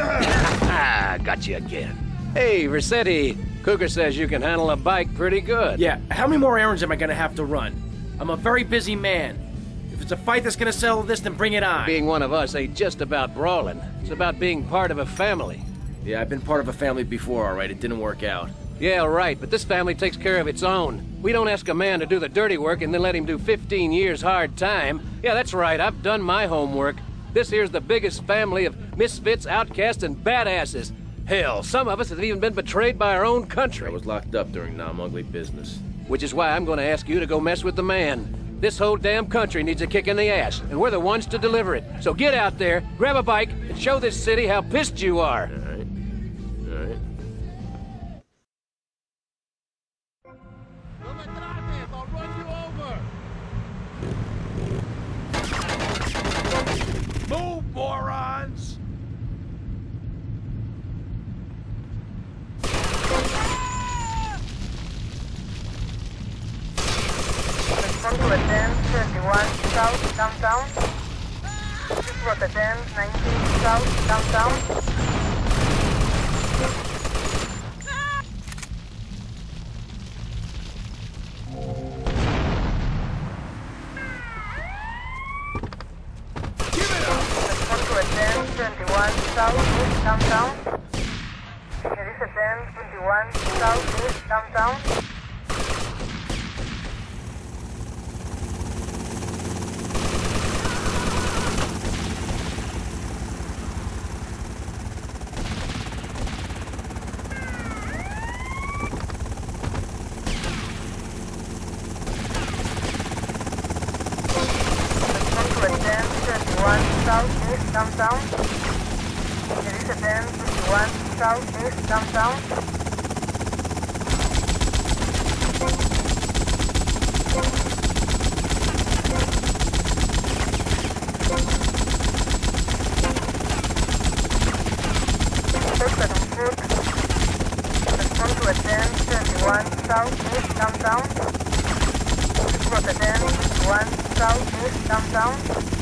Ah, got you again. Hey, Vercetti. Cougar says you can handle a bike pretty good. Yeah, how many more errands am I gonna have to run? I'm a very busy man. If it's a fight that's gonna settle this, then bring it on. Being one of us ain't just about brawling. It's about being part of a family. Yeah, I've been part of a family before, alright. It didn't work out. Yeah, right, but this family takes care of its own. We don't ask a man to do the dirty work and then let him do 15 years hard time. Yeah, that's right, I've done my homework. This here's the biggest family of misfits, outcasts, and badasses. Hell, some of us have even been betrayed by our own country. I was locked up during non-ugly business. Which is why I'm gonna ask you to go mess with the man. This whole damn country needs a kick in the ass, and we're the ones to deliver it. So get out there, grab a bike, and show this city how pissed you are. Alright. Alright. Move, morons! Respond to a 1021 South Downtown. This was a 1019 South Downtown. 21 South Downtown. This is 1021 South Downtown. 1021 Southeast Downtown. Here is a 1021 Southeast Downtown. Suspect on foot. Respond to a 1021 Southeast Downtown. This was a 1021 Southeast Downtown.